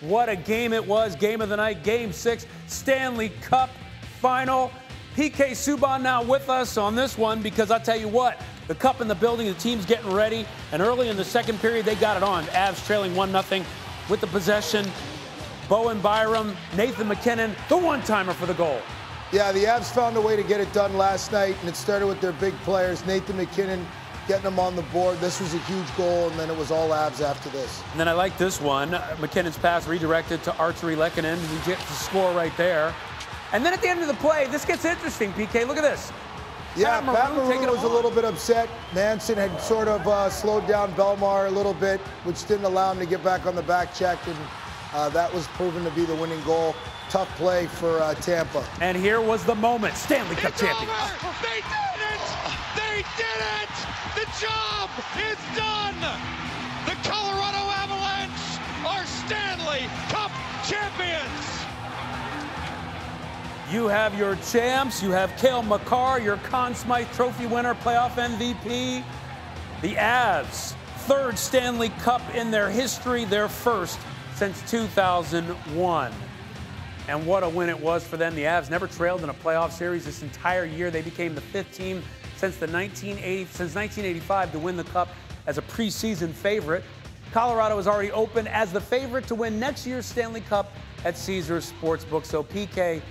What a game it was. Game of the night, game six, Stanley Cup final. PK Subban now with us on this one because I tell you what, the cup in the building, the team's getting ready, and early in the second period, they got it on. Avs trailing 1 0 with the possession. Bowen Byram, Nathan MacKinnon, the one timer for the goal. Yeah, the Avs found a way to get it done last night, and it started with their big players. Nathan MacKinnon getting them on the board. This was a huge goal, and then it was all Avs after this. And then I like this one. MacKinnon's pass redirected to Artturi Lehkonen. He gets the score right there. And then at the end of the play, this gets interesting, PK. Look at this. Yeah, Pat Maroon, was a little bit upset. Manson had sort of uh, slowed down Bellemare a little bit, which didn't allow him to get back on the back check, and uh, that was proven to be the winning goal. Tough play for uh, Tampa. And here was the moment. Stanley Cup it's champions. Did it! The job is done! The Colorado Avalanche are Stanley Cup champions! You have your champs. You have Cale Makar, your Conn Smythe Trophy winner, playoff MVP. The Avs, third Stanley Cup in their history, their first since 2001. And what a win it was for them. The Avs never trailed in a playoff series this entire year. They became the fifth team since the 1980 since 1985 to win the cup as a preseason favorite. Colorado is already open as the favorite to win next year's Stanley Cup at Caesars Sportsbook. So PK,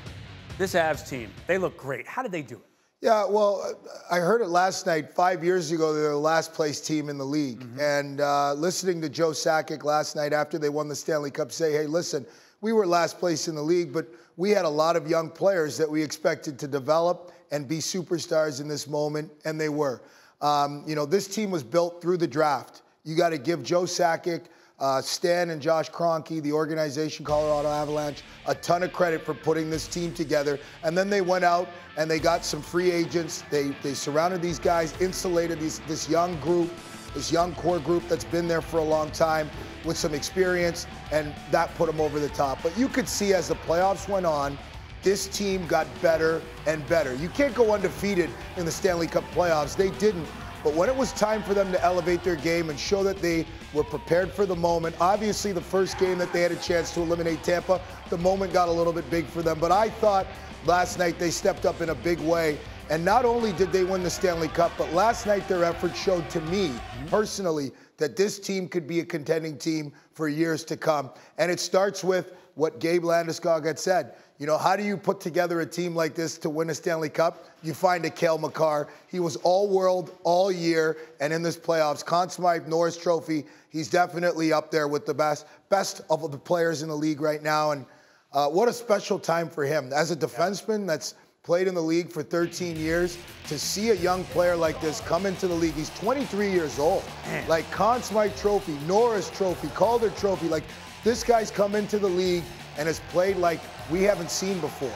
this Avs team, they look great. How did they do it? Yeah, well, I heard it last night. Five years ago, they were the last place team in the league. Mm-hmm. And uh, listening to Joe Sakic last night after they won the Stanley Cup say, hey, listen, we were last place in the league, but we had a lot of young players that we expected to develop and be superstars in this moment, and they were. Um, you know, this team was built through the draft. You got to give Joe Sakic, uh, Stan and Josh Kroenke, the organization Colorado Avalanche, a ton of credit for putting this team together. And then they went out and they got some free agents. They they surrounded these guys, insulated these, this young group, this young core group that's been there for a long time with some experience, and that put them over the top. But you could see as the playoffs went on, this team got better and better. You can't go undefeated in the Stanley Cup playoffs. They didn't. But when it was time for them to elevate their game and show that they were prepared for the moment, obviously the first game that they had a chance to eliminate Tampa, the moment got a little bit big for them. But I thought last night they stepped up in a big way. And not only did they win the Stanley Cup, but last night their effort showed to me personally that this team could be a contending team for years to come. And it starts with what Gabe Landeskog had said. You know, how do you put together a team like this to win a Stanley Cup? You find a Cale Makar. He was all world all year, and in this playoffs, Conn Smythe Norris Trophy, he's definitely up there with the best best of the players in the league right now. And uh, what a special time for him as a defenseman that's played in the league for 13 years. To see a young player like this come into the league, he's 23 years old. Man. Like Conn Smythe Trophy, Norris Trophy, Calder Trophy. Like this guy's come into the league and has played like we haven't seen before.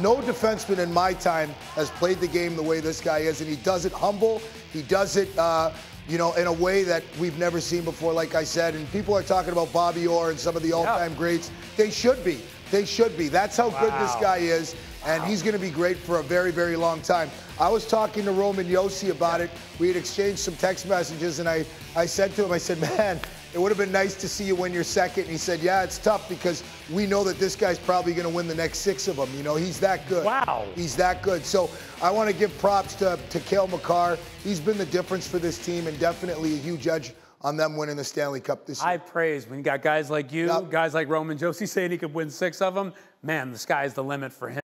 No defenseman in my time has played the game the way this guy is, and he does it humble. He does it, uh, you know, in a way that we've never seen before, like I said. And people are talking about Bobby Orr and some of the all-time yeah. greats. They should be. They should be. That's how wow. good this guy is and he's going to be great for a very, very long time. I was talking to Roman Josi about it. We had exchanged some text messages, and I, I said to him, I said, man, it would have been nice to see you win your second. And he said, yeah, it's tough because we know that this guy's probably going to win the next six of them. You know, he's that good. Wow. He's that good. So I want to give props to, to Cale Makar. He's been the difference for this team and definitely a huge edge on them winning the Stanley Cup this year. I praise when you got guys like you, yep. guys like Roman Josi saying he could win six of them. Man, the sky's the limit for him.